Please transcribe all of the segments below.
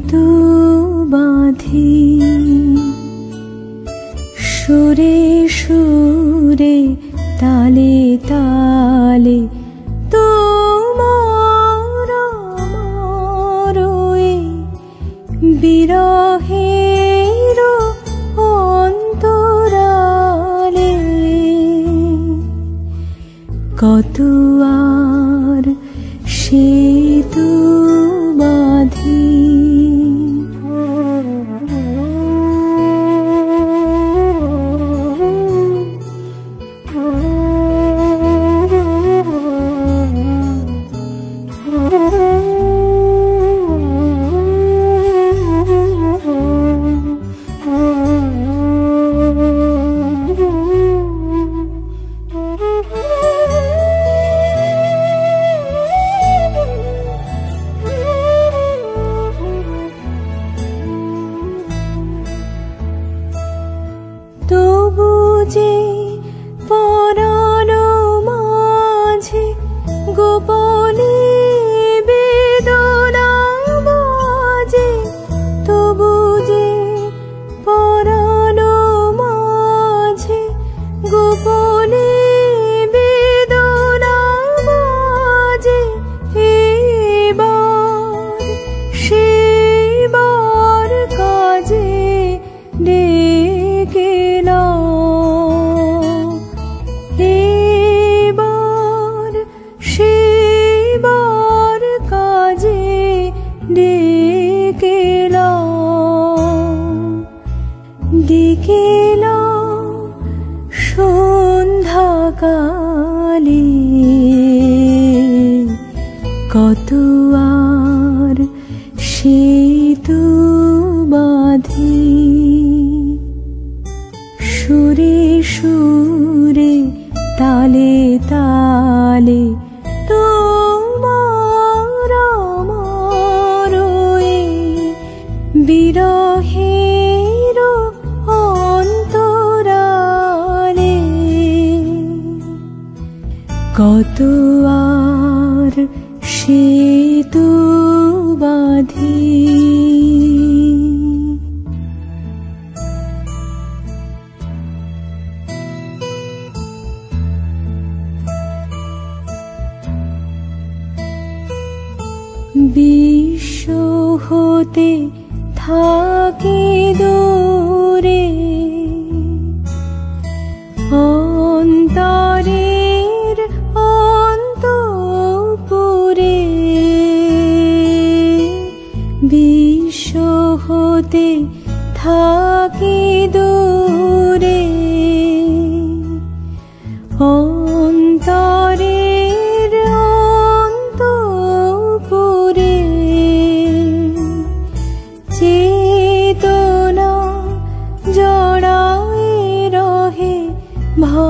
সেতু বাঁধি। সুরে সুরে তালে তালে তোমার বিরহের অন্তরালে। কত আর সেতু ডেকে নাও সন্ধ্যাকালে কত আর সেতু বাঁধি। সুরে সুরে তালে তালে কত আর সেতু বাঁধি। বিশ্ব হতে থাকে দূরে হতে থাকে দূরে। অন্তরের অন্তপুরে চেতনা জড়ায় রহে ভাবনার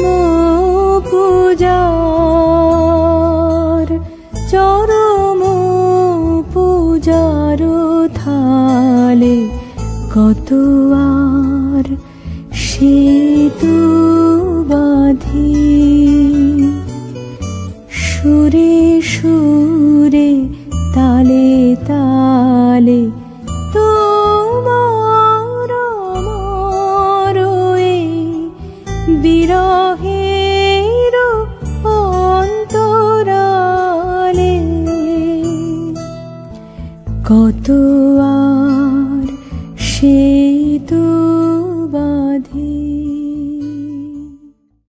কত আর সেতু বাঁধি সুরে সুরে তালে তালে তোমার এই বিরহের অন্তরালে। কত আর ीतुवाद